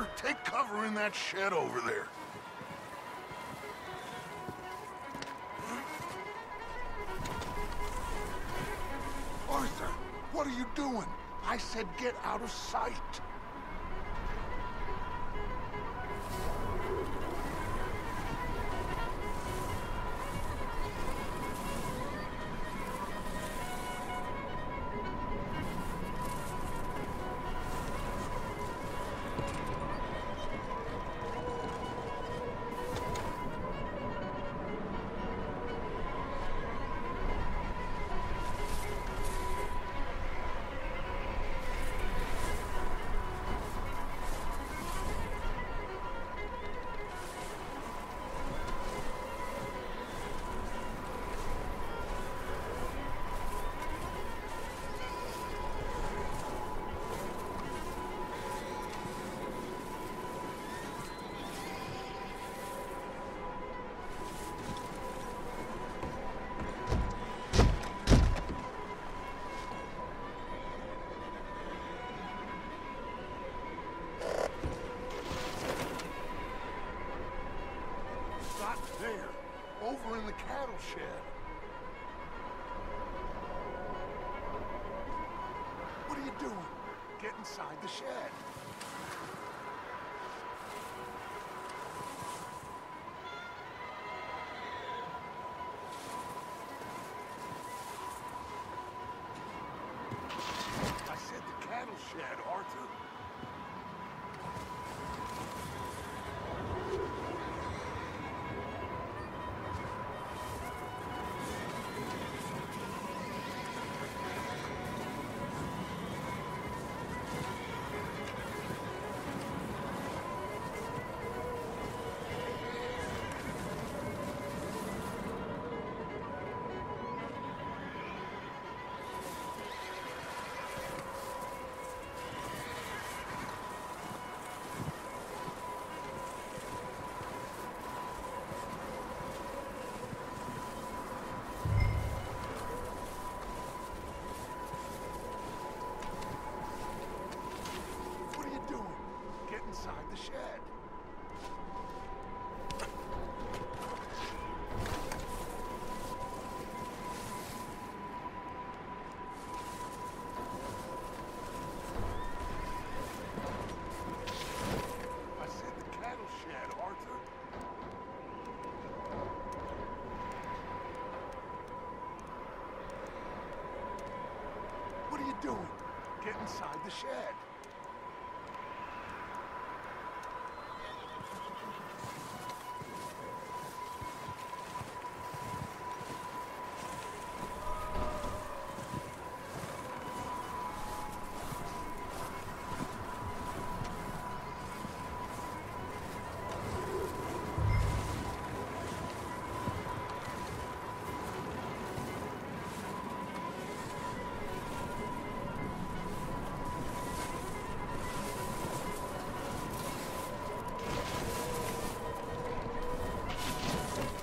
Arthur, take cover in that shed over there. Arthur, what are you doing? I said get out of sight. Shed. What are you doing? Get inside the shed. The shed.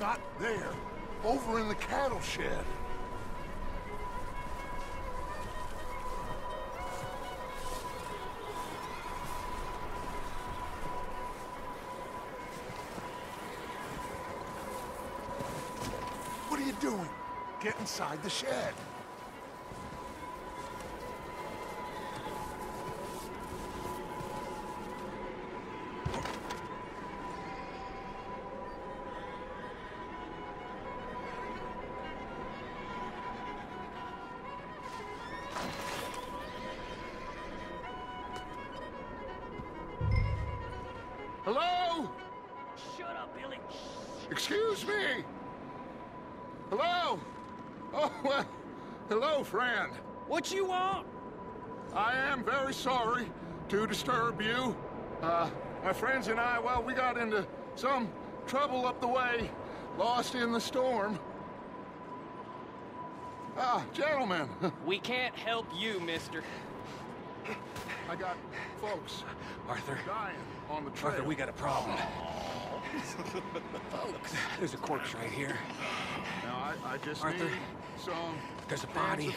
Not there. Over in the cattle shed. What are you doing? Get inside the shed. Hello? Shut up, Billy. Excuse me? Hello? Oh, well, hello, friend. What you want? I am very sorry to disturb you. Uh, my friends and I, well, we got into some trouble up the way, lost in the storm. Ah, gentlemen, We can't help you, mister. I got folks Arthur, dying on the trail. Arthur, we got a problem. Folks, there's a corpse right here. Now, I, I just Arthur, need some There's a body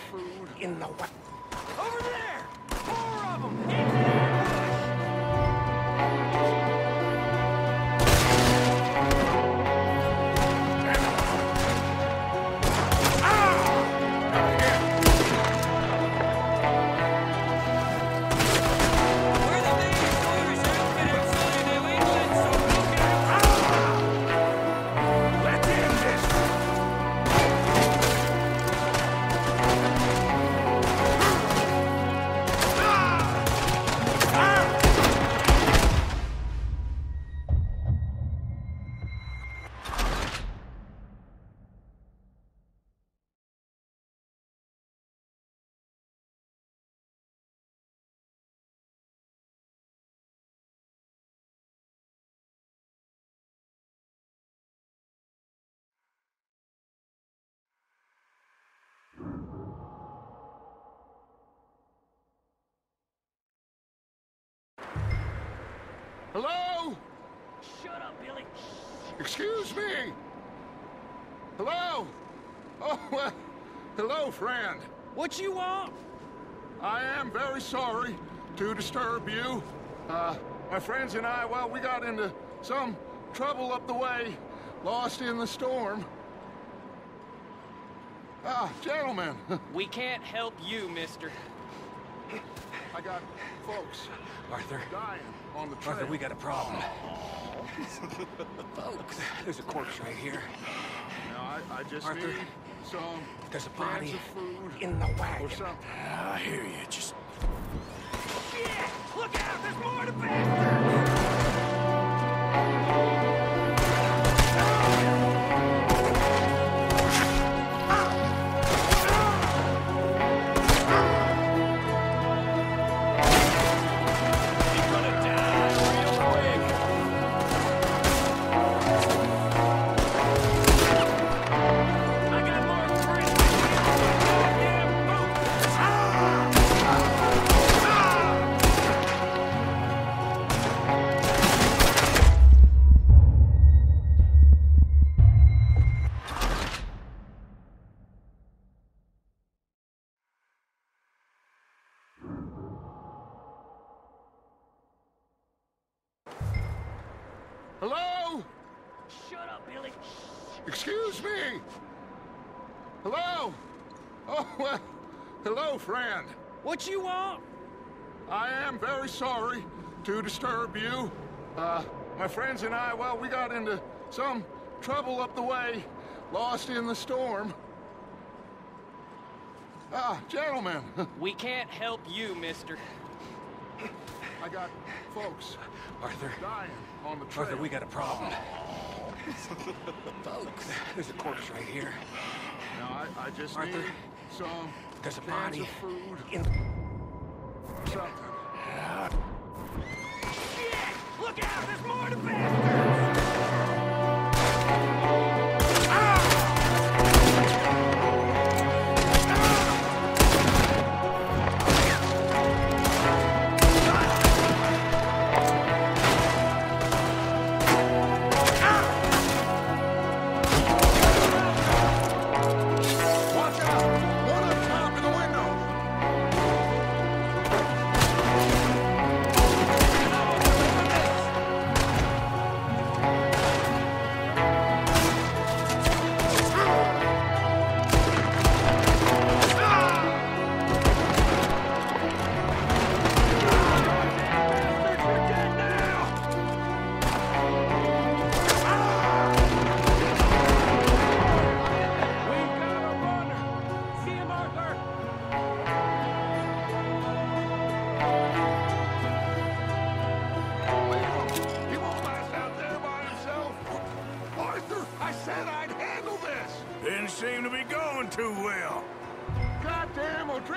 in the Over there! Four of them! Excuse me. Hello? Oh, well, hello, friend. What you want? I am very sorry to disturb you. Uh, my friends and I, well, we got into some trouble up the way, lost in the storm. Ah, gentlemen, We can't help you, mister. I got folks Arthur. dying on the trail. Arthur, we got a problem. Folks, there's a corpse right here. Now, I, I just Arthur. need some There's a body of food in the or wagon. something. I hear you. Just Hello? Oh, well, hello, friend. What you want? I am very sorry to disturb you. Uh, my friends and I, well, we got into some trouble up the way, lost in the storm. Ah, gentlemen, We can't help you, mister. I got folks Arthur. dying on the trail. Arthur, we got a problem. Folks, there's a corpse right here. Now, I, I just Arthur. need some There's a body of food in something.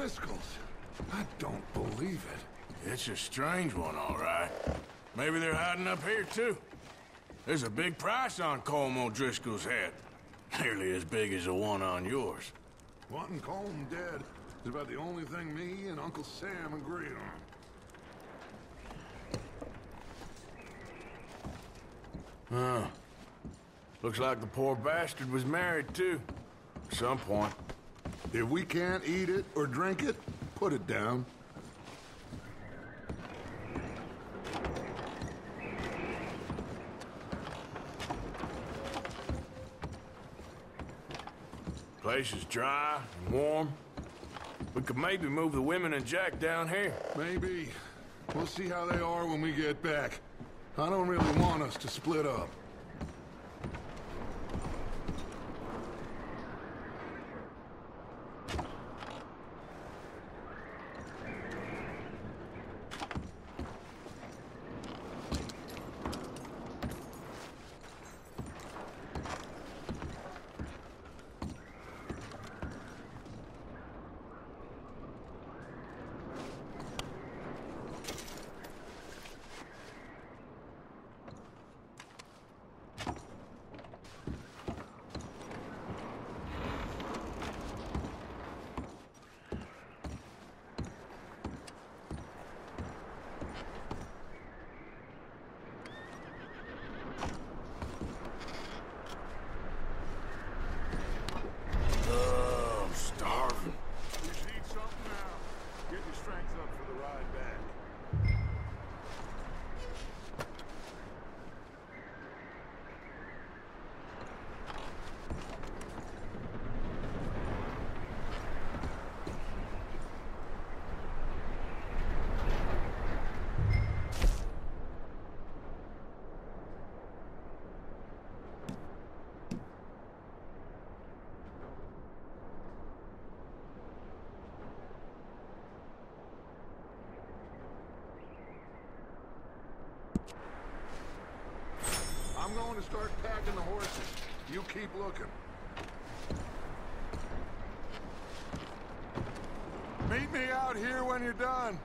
O'Driscoll's. I don't believe it. It's a strange one, all right. Maybe they're hiding up here, too. There's a big price on Colm O'Driscoll's head. Nearly as big as the one on yours. Wanting Colm dead is about the only thing me and Uncle Sam agree on. Huh. Looks like the poor bastard was married, too. At some point. If we can't eat it or drink it, put it down. Place is dry and warm. We could maybe move the women and Jack down here. Maybe. We'll see how they are when we get back. I don't really want us to split up. Going to start packing the horses. You keep looking. Meet me out here when you're done.